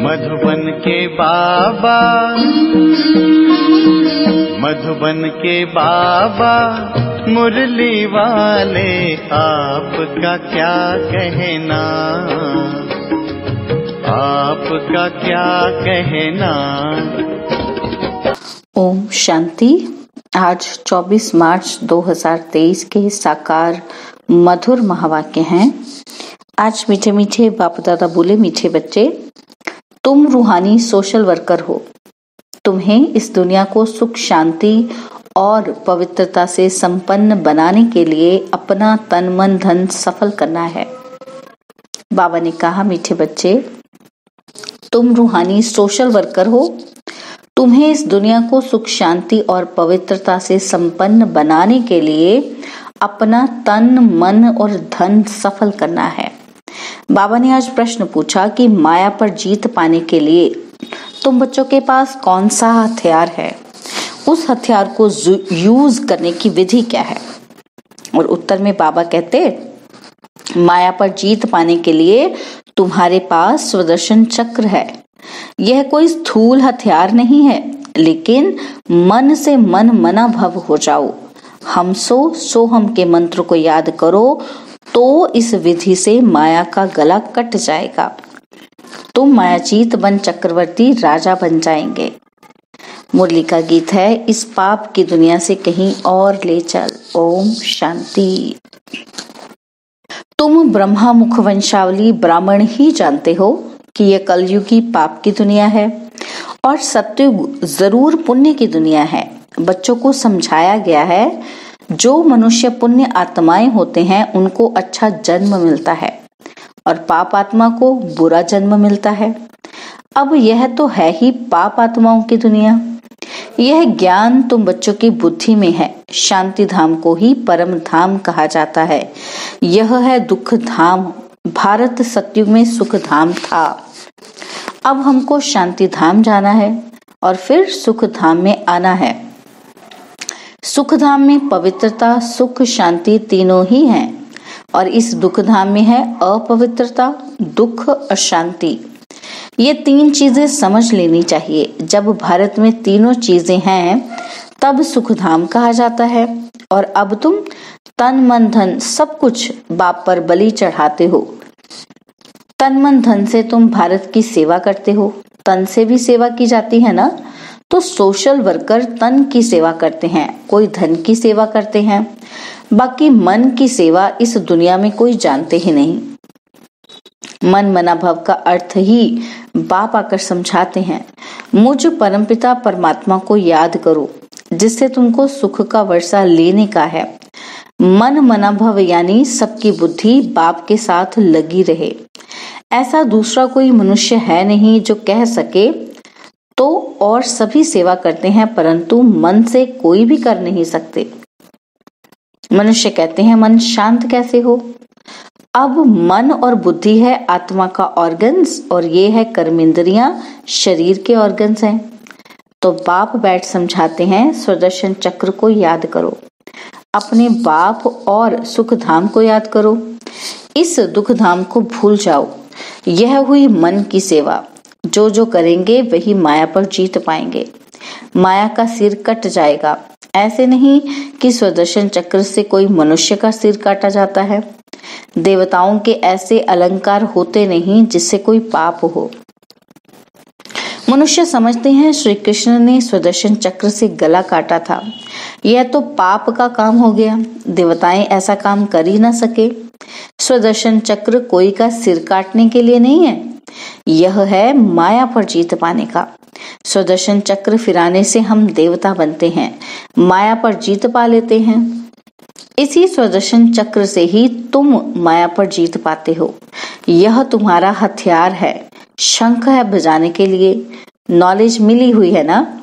मधुबन के बाबा। मधुबन के बाबा मुरली वाले आपका क्या कहना? आपका क्या कहना? ओम शांति। आज 24 मार्च 2023 के साकार मधुर महावाक्य हैं। आज मीठे मीठे बाप दादा बोले मीठे बच्चे तुम रूहानी सोशल वर्कर हो। तुम्हें इस दुनिया को सुख, शांति और पवित्रता से संपन्न बनाने के लिए अपना तन, मन, धन सफल करना है। बाबा ने कहा, मीठे बच्चे, तुम रूहानी सोशल वर्कर हो। तुम्हें इस दुनिया को सुख, शांति और पवित्रता से संपन्न बनाने के लिए अपना तन, मन और धन सफल करना है। बाबा ने आज प्रश्न पूछा कि माया पर जीत पाने के लिए तुम बच्चों के पास कौन सा हथियार है? उस हथियार को यूज़ करने की विधि क्या है? और उत्तर में बाबा कहते, माया पर जीत पाने के लिए तुम्हारे पास स्वदर्शन चक्र है। यह कोई स्थूल हथियार नहीं है, लेकिन मन से मन मना भव हो जाओ। हम सो सो हम के मंत्र को याद करो तो इस विधि से माया का गला कट जाएगा। तुम मायाजीत बन चक्रवर्ती राजा बन जाएँगे। मुरली का गीत है, इस पाप की दुनिया से कहीं और ले चल। ओम शांति। तुम ब्रह्मा मुख वंशावली ब्राह्मण ही जानते हो कि यह कलयुगी पाप की दुनिया है और सत्युग ज़रूर पुण्य की दुनिया है। बच्चों को समझाया गया है जो मनुष्य पुण्य आत्माएँ होते हैं, उनको अच्छा जन्म मिलता है और पाप आत्मा को बुरा जन्म मिलता है। अब यह तो है ही पाप आत्माओं की दुनिया। यह ज्ञान तुम बच्चों की बुद्धि में है। शांति धाम को ही परम धाम कहा जाता है। यह है दुख धाम। भारत सत्युग में सुख धाम था। अब हमको शांति धाम जाना है और फिर सुख धाम में आना है। सुख धाम में पवित्रता, सुख, शांति तीनों ही हैं। और इस दुख धाम में है अपवित्रता, दुख अशांति ये तीन चीज़ें समझ लेनी चाहिए। जब भारत में तीनों चीज़ें हैं, तब सुखधाम कहा जाता है। और अब तुम तन, मन, धन सब कुछ बाप पर बलि चढ़ाते हो। तन, मन, धन से तुम भारत की सेवा करते हो। तन से भी सेवा की जाती है ना? तो सोशल वर्कर तन की सेवा करते हैं, कोई धन की सेवा करते हैं। बाकी मन की सेवा इस दुनिया में कोई जानते ही नहीं। मन मना भव का अर्थ ही बाप आकर समझाते हैं। मुझ परमपिता परमात्मा को याद करो, जिससे तुमको सुख का वर्षा लेने का है। मन मना भव यानी सबकी बुद्धि बाप के साथ लगी रहे। ऐसा दूसरा कोई मनुष्य है नहीं जो कह सके तो और सभी सेवा करते हैं, परंतु मन से कोई भी कर नहीं सकते। मनुष्य कहते हैं, मन शांत कैसे हो? अब मन और बुद्धि है, आत्मा का ऑर्गन्स और ये है कर्मेंद्रिया, शरीर के ऑर्गन्स हैं। तो बाप बैठ समझाते हैं, स्वदर्शन चक्र को याद करो। अपने बाप और सुख धाम को याद करो। इस दुख धाम को भूल जाओ। यह हुई मन की सेवा। जो जो करेंगे वही माया पर जीत पाएँगे। माया का सिर कट जाएगा। ऐसे नहीं कि स्वदर्शन चक्र से कोई मनुष्य का सिर काटा जाता है। देवताओं के ऐसे अलंकार होते नहीं जिससे कोई पाप हो। मनुष्य समझते हैं श्री कृष्ण ने स्वदर्शन चक्र से गला काटा था। यह तो पाप का काम हो गया। देवताएँ ऐसा काम कर ही ना सके। स्वदर्शन चक्र कोई का सिर काटने के लिए नहीं है। यह है माया पर जीत पाने का। स्वदर्शन चक्र फिराने से हम देवता बनते हैं। माया पर जीत पा लेते हैं। इसी स्वदर्शन चक्र से ही तुम माया पर जीत पाते हो। यह तुम्हारा हथियार है। शंख है बजाने के लिए। नॉलेज मिली हुई है ना?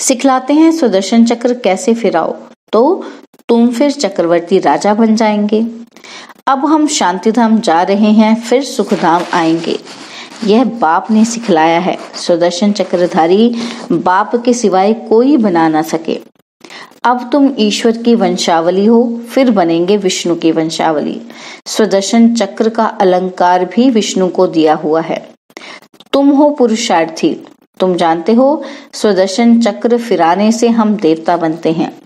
सिखलाते हैं स्वदर्शन चक्र कैसे फिराओ। तो तुम फिर चक्रवर्ती राजा बन जाएँगे। अब हम शांति धाम जा रहे हैं, फिर सुखधाम आएँगे। यह बाप ने सिखलाया है। सुदर्शन चक्रधारी बाप के सिवाय कोई बना ना सके। अब तुम ईश्वर की वंशावली हो, फिर बनेंगे विष्णु की वंशावली। स्वदर्शन चक्र का अलंकार भी विष्णु को दिया हुआ है। तुम हो पुरुषार्थी। तुम जानते हो स्वदर्शन चक्र फिराने से हम देवता बनते हैं।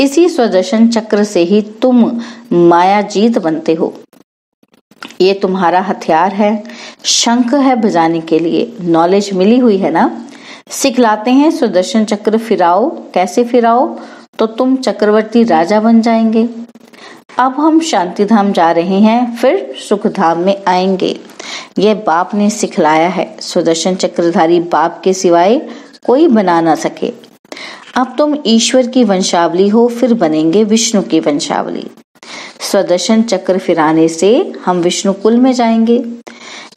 इसी स्वदर्शन चक्र से ही तुम माया जीत बनते हो। ये तुम्हारा हथियार है। शंख है बजाने के लिए। नॉलेज मिली हुई है ना? सिखलाते हैं सुदर्शन चक्र, फिराओ। कैसे फिराओ? तो तुम चक्रवर्ती राजा बन जाएँगे। अब हम शांति धाम जा रहे हैं, फिर सुख धाम में आएँगे। यह बाप ने सिखलाया है। सुदर्शन चक्रधारी बाप के सिवाय कोई बना ना सके। अब तुम ईश्वर की वंशावली हो, फिर बनेंगे विष्णु की वंशावली। स्वदर्शन चक्र फिराने से हम विष्णु कुल में जाएँगे।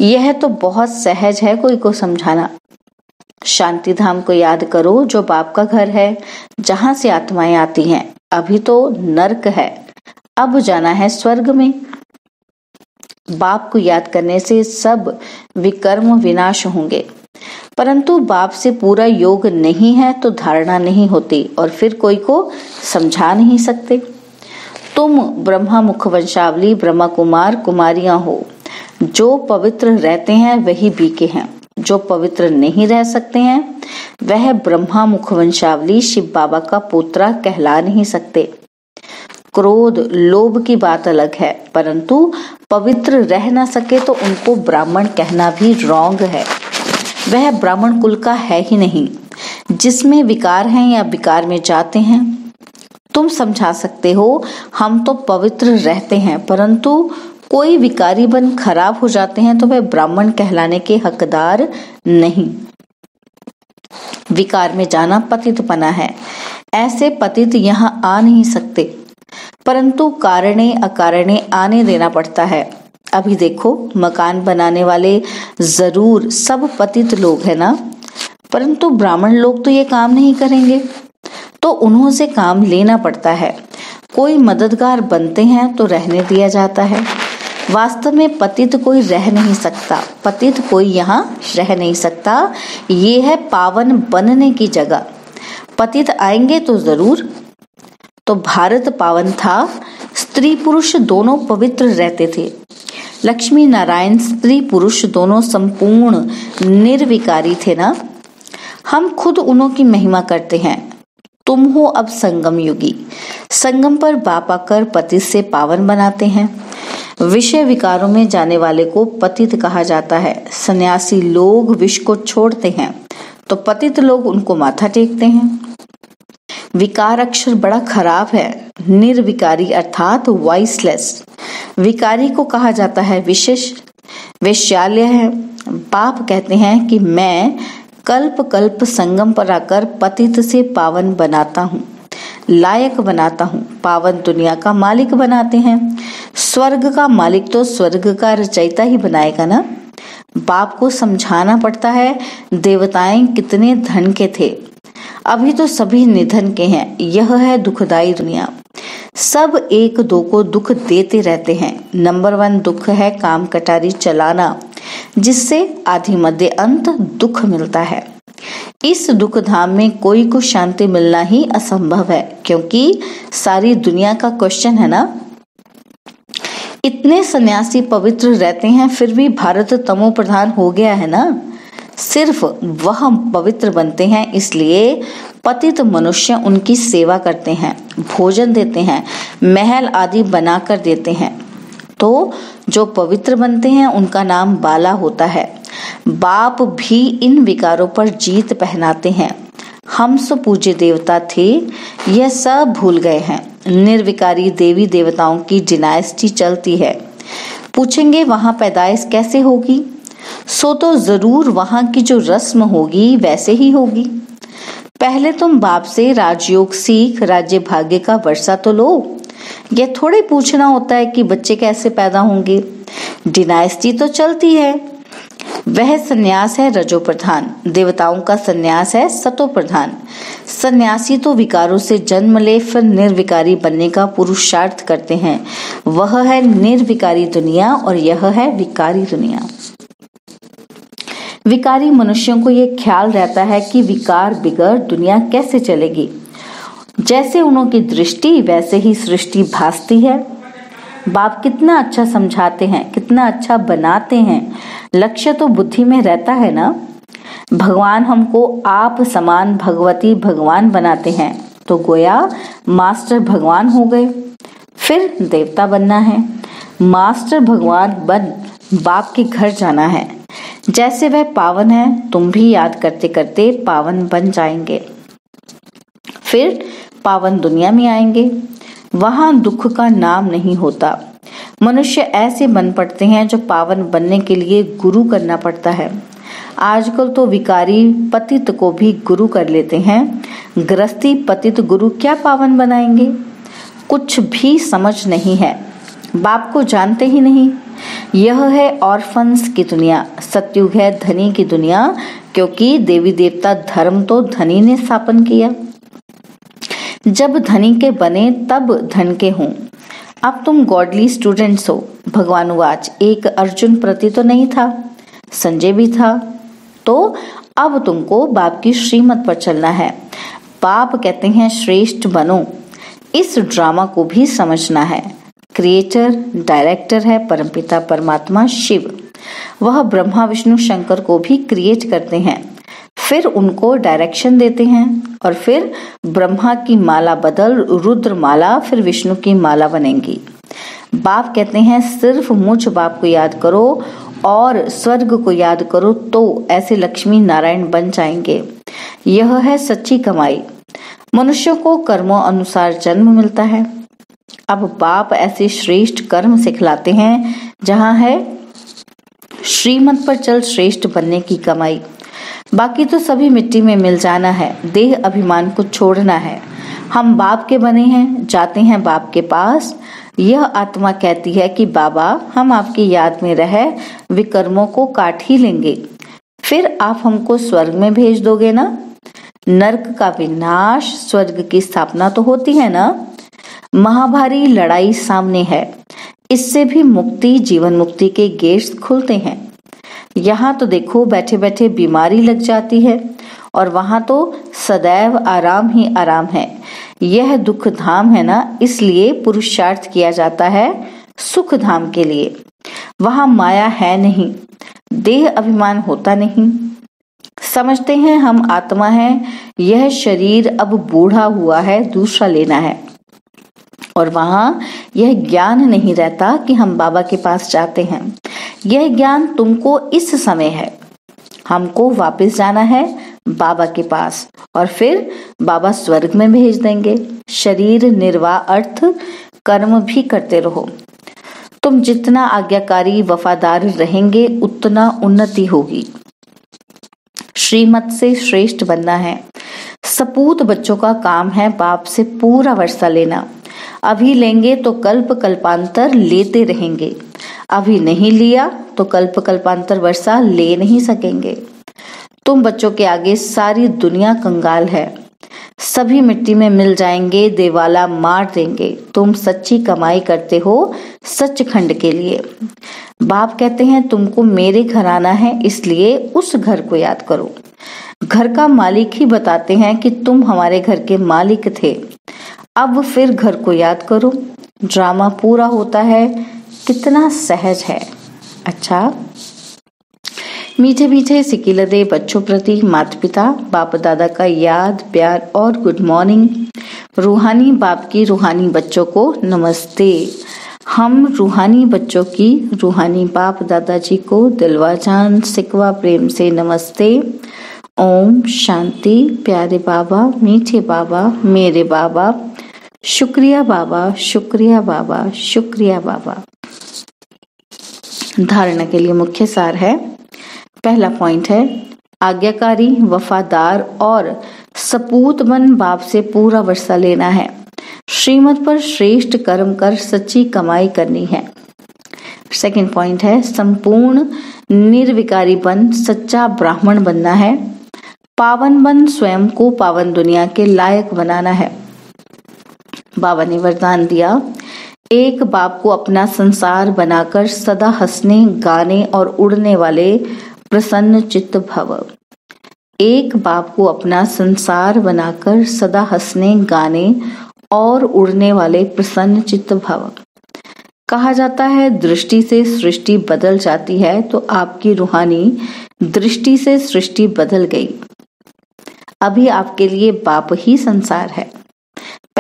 यह तो बहुत सहज है कोई को समझाना। शांति धाम को याद करो, जो बाप का घर है, जहाँ से आत्माएँ आती हैं। अभी तो नरक है। अब जाना है स्वर्ग में। बाप को याद करने से सब विकर्म विनाश होंगे। परंतु बाप से पूरा योग नहीं है तो धारणा नहीं होती और फिर कोई को समझा नहीं सकते। तुम ब्रह्मा मुख वंशावली ब्रह्मा कुमार, कुमारियाँ हो। जो पवित्र रहते हैं, वही बीके हैं। जो पवित्र नहीं रह सकते हैं, वह ब्रह्मा मुख वंशावली शिव बाबा का पोत्रा कहला नहीं सकते। क्रोध, लोभ की बात अलग है, परंतु पवित्र रह ना सके तो उनको ब्राह्मण कहना भी रॉन्ग है। वह ब्राह्मण कुल का है ही नहीं। जिसमें विकार हैं या विकार में जाते हैं, तुम समझा सकते हो, हम तो पवित्र रहते हैं, परंतु कोई विकारी बन खराब हो जाते हैं तो वह ब्राह्मण कहलाने के हकदार नहीं। विकार में जाना पतित पना है। ऐसे पतित यहाँ आ नहीं सकते, परंतु कारणे अकारणे आने देना पड़ता है। अभी देखो, मकान बनाने वाले ज़रूर सब पतित लोग है ना? परंतु ब्राह्मण लोग तो ये काम नहीं करेंगे। तो उन्हों से काम लेना पड़ता है। कोई मददगार बनते हैं तो रहने दिया जाता है। वास्तव में पतित कोई रह नहीं सकता। पतित कोई यहाँ रह नहीं सकता। ये है पावन बनने की जगह। पतित आएँगे तो ज़रूर। तो भारत पावन था। स्त्री पुरुष दोनों पवित्र रहते थे। लक्ष्मी नारायण स्त्री पुरुष दोनों संपूर्ण निर्विकारी थे ना? हम खुद उन्हों की महिमा करते हैं। तुम हो अब संगम युगी। संगम पर बाप आकर पति से पावन बनाते हैं। विषय विकारों में जाने वाले को पतित कहा जाता है। सन्यासी लोग विष को छोड़ते हैं तो पतित लोग उनको माथा टेकते हैं। विकार अक्षर बड़ा खराब है। निर्विकारी अर्थात वाइसलेस। विकारी को कहा जाता है विशेष। वैश्याल्य है। पाप कहते हैं कि मैं कल्प कल्प संगम पर आकर पतित से पावन बनाता हूँ। लायक बनाता हूँ। पावन दुनिया का मालिक बनाते हैं। स्वर्ग का मालिक तो स्वर्ग का रचयिता ही बनाएगा ना? बाप को समझाना पड़ता है। देवताएँ कितने धन के थे। अभी तो सभी निधन के हैं। यह है दुखदाई दुनिया। सब एक दो को दुख देते रहते हैं। नंबर वन दुख है काम कटारी चलाना, जिससे आधि मध्य अंत दुख मिलता है। इस दुख धाम में कोई को शांति मिलना ही असंभव है, क्योंकि सारी दुनिया का क्वेश्चन है ना? इतने सन्यासी पवित्र रहते हैं, फिर भी भारत तमो प्रधान हो गया है ना? सिर्फ़ वह पवित्र बनते हैं, इसलिए पतित मनुष्य उनकी सेवा करते हैं, भोजन देते हैं, महल आदि बनाकर देते हैं। तो जो पवित्र बनते हैं, उनका नाम बाला होता है। बाप भी इन विकारों पर जीत पहनाते हैं। हम सो पूज्य देवता थे, यह सब भूल गए हैं। निर्विकारी देवी देवताओं की डिनाइस्टी चलती है। पूछेंगे, वहाँ पैदाइश कैसे होगी? सो तो ज़रूर वहाँ की जो रस्म होगी, वैसे ही होगी। पहले तुम बाप से राजयोग सीख, राज्य भाग्य का वर्षा तो लो। यह थोड़े पूछना होता है कि बच्चे कैसे पैदा होंगे। डिनाइस्टी तो चलती है। वह सन्यास है रजो प्रधान देवताओं का सन्यास है सतो प्रधान सन्यासी तो विकारों से जन्म ले, फिर निर्विकारी बनने का पुरुषार्थ करते हैं। वह है निर्विकारी दुनिया और यह है विकारी दुनिया। विकारी मनुष्यों को यह ख्याल रहता है कि विकार बिगड़ दुनिया कैसे चलेगी। जैसे उन्हों की दृष्टि, वैसे ही सृष्टि भासती है। बाप कितना अच्छा समझाते हैं, कितना अच्छा बनाते हैं। लक्ष्य तो बुद्धि में रहता है ना? भगवान हमको आप समान भगवती भगवान बनाते हैं। तो गोया, मास्टर भगवान हो गए। फिर देवता बनना है। मास्टर भगवान बन, बाप के घर जाना है। जैसे वह पावन है, तुम भी याद करते करते पावन बन जाएँगे। फिर पावन दुनिया में आएँगे। वहाँ दुख का नाम नहीं होता। मनुष्य ऐसे बन पड़ते हैं जो पावन बनने के लिए गुरु करना पड़ता है। आजकल तो विकारी पतित को भी गुरु कर लेते हैं। ग्रस्ती पतित गुरु क्या पावन बनाएँगे? कुछ भी समझ नहीं है। बाप को जानते ही नहीं। यह है ऑर्फन्स की दुनिया, सत्युग है धनी की दुनिया, क्योंकि देवी देवता धर्म तो धनी ने स्थापन किया। जब धनी के बने, तब धन के हों। अब तुम गॉडली स्टूडेंट्स हो। भगवान वाच एक अर्जुन प्रति तो नहीं था, संजय भी था। तो अब तुमको बाप की श्रीमत पर चलना है। बाप कहते हैं, श्रेष्ठ बनो। इस ड्रामा को भी समझना है। क्रिएटर डायरेक्टर है, परमपिता, परमात्मा, शिव। वह ब्रह्मा, विष्णु, शंकर को भी क्रिएट करते हैं। फिर उनको डायरेक्शन देते हैं और फिर ब्रह्मा की माला बदल, रुद्र माला, फिर विष्णु की माला बनेंगी। बाप कहते हैं, सिर्फ़ मुझ बाप को याद करो और स्वर्ग को याद करो तो ऐसे लक्ष्मी नारायण बन जाएँगे। यह है सच्ची कमाई। मनुष्य को कर्मों अनुसार जन्म मिलता है। अब बाप ऐसे श्रेष्ठ कर्म सिखलाते हैं, जहाँ है श्रीमत पर चल श्रेष्ठ बनने की कमाई। बाकी तो सभी मिट्टी में मिल जाना है, देह अभिमान को छोड़ना है। हम बाप के बने हैं, जाते हैं बाप के पास। यह आत्मा कहती है कि, बाबा, हम आपकी याद में रह, विकर्मों को काट ही लेंगे। फिर आप हमको स्वर्ग में भेज दोगे ना? नर्क का विनाश स्वर्ग की स्थापना तो होती है ना? महाभारी लड़ाई सामने है। इससे भी मुक्ति, जीवन मुक्ति के गेट्स खुलते हैं। यहाँ तो देखो बैठे बैठे बीमारी लग जाती है और वहाँ तो सदैव आराम ही आराम है। यह दुख धाम है ना? इसलिए पुरुषार्थ किया जाता है सुख धाम के लिए। वहाँ माया है नहीं, देह अभिमान होता नहीं। समझते हैं हम आत्मा है, यह शरीर अब बूढ़ा हुआ है, दूसरा लेना है। और वहाँ यह ज्ञान नहीं रहता कि हम बाबा के पास जाते हैं। यह ज्ञान तुमको इस समय है। हमको वापस जाना है बाबा के पास और फिर बाबा स्वर्ग में भेज देंगे। शरीर, निर्वाह, अर्थ, कर्म भी करते रहो। तुम जितना आज्ञाकारी, वफादार रहेंगे, उतना उन्नति होगी। श्रीमत से श्रेष्ठ बनना है। सपूत बच्चों का काम है बाप से पूरा वर्षा लेना। अभी लेंगे तो कल्प कल्पांतर लेते रहेंगे। अभी नहीं लिया तो कल्प कल्पांतर वर्षा ले नहीं सकेंगे। तुम बच्चों के आगे सारी दुनिया कंगाल है। सभी मिट्टी में मिल जाएँगे, देवाला मार देंगे। तुम सच्ची कमाई करते हो सचखंड के लिए। बाप कहते हैं, तुमको मेरे घर आना है, इसलिए उस घर को याद करो। घर का मालिक ही बताते हैं कि तुम हमारे घर के मालिक थे। अब फिर घर को याद करो। ड्रामा पूरा होता है। कितना सहज है। अच्छा। मीठे मीठे सिकिलदे बच्चों प्रति माता पिता बाप दादा का याद, प्यार और गुड मॉर्निंग रूहानी बाप की रूहानी बच्चों को नमस्ते। हम रूहानी बच्चों की रूहानी बाप दादाजी को दिलवा जान सिकवा प्रेम से नमस्ते। ओम शांति, प्यारे बाबा, मीठे बाबा, मेरे बाबा। शुक्रिया बाबा शुक्रिया बाबा शुक्रिया बाबा। धारणा के लिए मुख्य सार है। पहला पॉइंट है, आज्ञाकारी, वफादार और सपूत बन बाप से पूरा वर्षा लेना है। श्रीमत पर श्रेष्ठ कर्म कर सच्ची कमाई करनी है। सेकंड पॉइंट है, संपूर्ण निर्विकारी बन, सच्चा ब्राह्मण बनना है। पावन बन स्वयं को पावन दुनिया के लायक बनाना है। बाबा ने वरदान दिया। एक बाप को अपना संसार बनाकर सदा हंसने, गाने और उड़ने वाले प्रसन्न चित्त भव। एक बाप को अपना संसार बनाकर सदा हंसने, गाने और उड़ने वाले प्रसन्न चित्त भव। कहा जाता है, दृष्टि से सृष्टि बदल जाती है तो आपकी रूहानी दृष्टि से सृष्टि बदल गई। अभी आपके लिए बाप ही संसार है।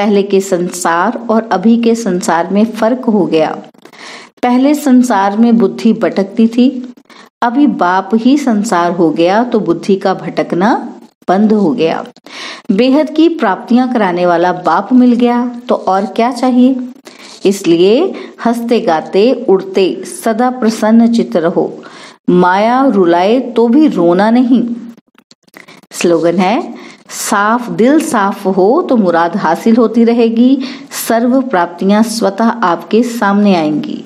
पहले के संसार और अभी के संसार में फ़र्क हो गया। पहले संसार में बुद्धि भटकती थी, अभी बाप ही संसार हो गया तो बुद्धि का भटकना बंद हो गया। बेहद की प्राप्तियाँ कराने वाला बाप मिल गया तो और क्या चाहिए? इसलिए हँसते गाते, उड़ते, सदा प्रसन्न चित्त रहो। माया रुलाए तो भी रोना नहीं। स्लोगन है साफ़, दिल साफ़ हो तो मुराद हासिल होती रहेगी। सर्व प्राप्तियाँ स्वतः आपके सामने आएँगी।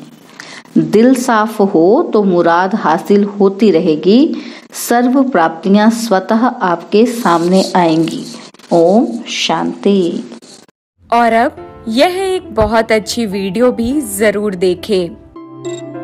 दिल साफ़ हो तो मुराद हासिल होती रहेगी। सर्व प्राप्तियाँ स्वतः आपके सामने आएँगी। ओम शांति। और अब यह एक बहुत अच्छी वीडियो भी ज़रूर देखें।